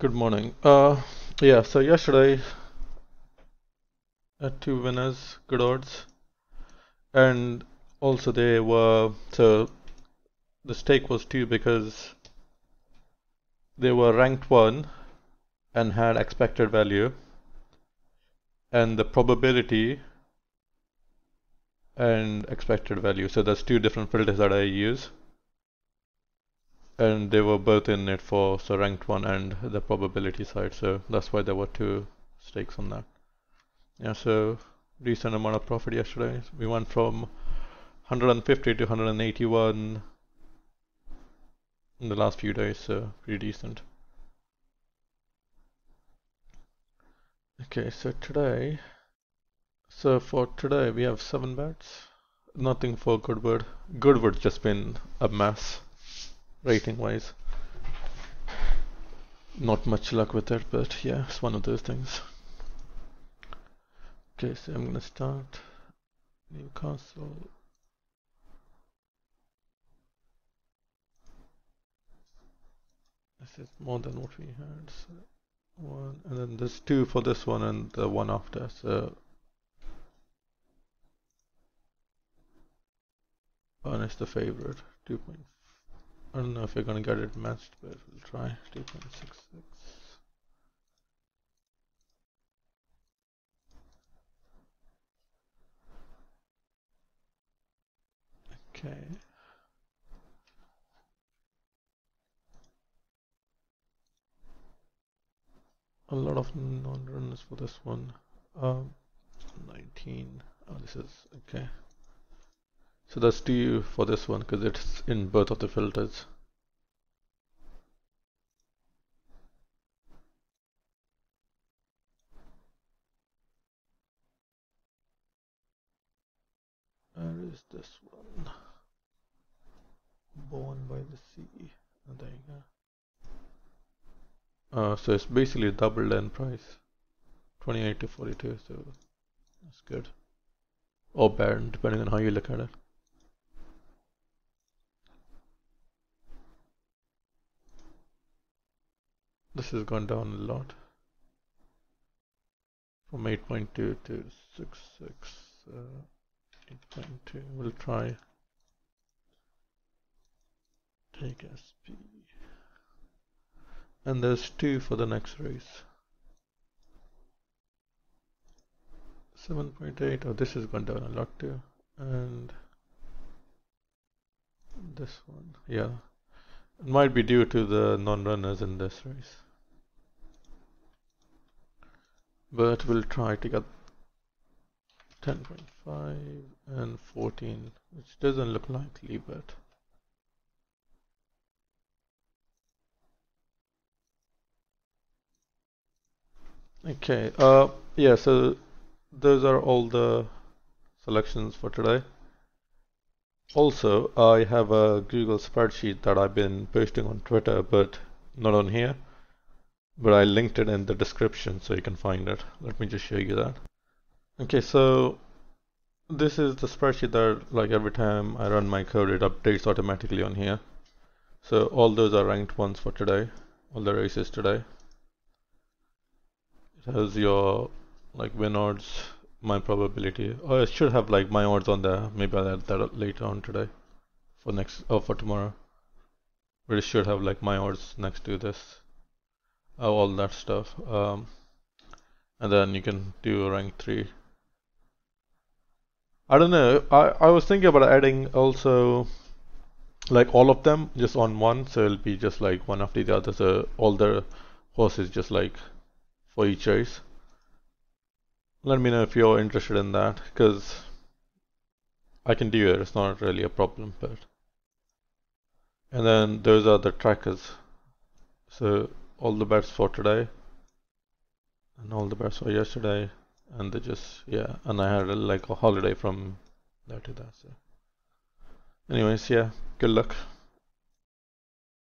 Good morning. Uh, yeah, so yesterday two winners, good odds, and also they were so the stake was two because they were ranked one and had expected value, and the probability and expected value. So there's two different filters that I use and they were both in it for so ranked one and the probability side so that's why there were two stakes on that. Yeah so decent amount of profit yesterday. We went from 150 to 181 in the last few days so pretty decent. Okay so today so for today we have seven bets. Nothing for goodwood. Goodwood's just been a mess rating wise. Not much luck with it, but yeah, it's one of those things. Okay, so I'm gonna start Newcastle. This is more than what we had. So one, and then there's two for this one and the one after. So one is the favorite, 2.5. I don't know if you're gonna get it matched, but we'll try 2.66. Okay. A lot of non-runners for this one. Um, 19. Oh, this is okay. So that's two for this one because it's in both of the filters. Where is this one? Born by the Sea. Oh, there you go. Uh, so it's basically doubled in price. 28 to 42, so that's good. Or bad, depending on how you look at it. This has gone down a lot from 8.2 to 6.6. Uh, 8.2. We'll try take SP. And there's two for the next race. 7.8. Oh, this has gone down a lot too. And this one, yeah. It might be due to the non-runners in this race. But we'll try to get 10.5 and 14, which doesn't look likely, but Okay, uh, yeah, so those are all the selections for today. Also, I have a Google spreadsheet that I've been posting on Twitter, but not on here. But I linked it in the description so you can find it. Let me just show you that. Okay, so this is the spreadsheet that like every time I run my code, it updates automatically on here. So all those are ranked ones for today, all the races today. It has your like win odds, my probability. Oh, it should have like my odds on there. Maybe I'll add that later on today for next or oh, for tomorrow. But it should have like my odds next to this, all that stuff. Um, and then you can do rank three. I don't know. I I was thinking about adding also like all of them just on one, so it'll be just like one after the other. So all the horses just like for each race let me know if you're interested in that because I can do it it's not really a problem but and then those are the trackers so all the bets for today and all the bets for yesterday and they just yeah and I had a, like a holiday from there to that so. Anyways yeah good luck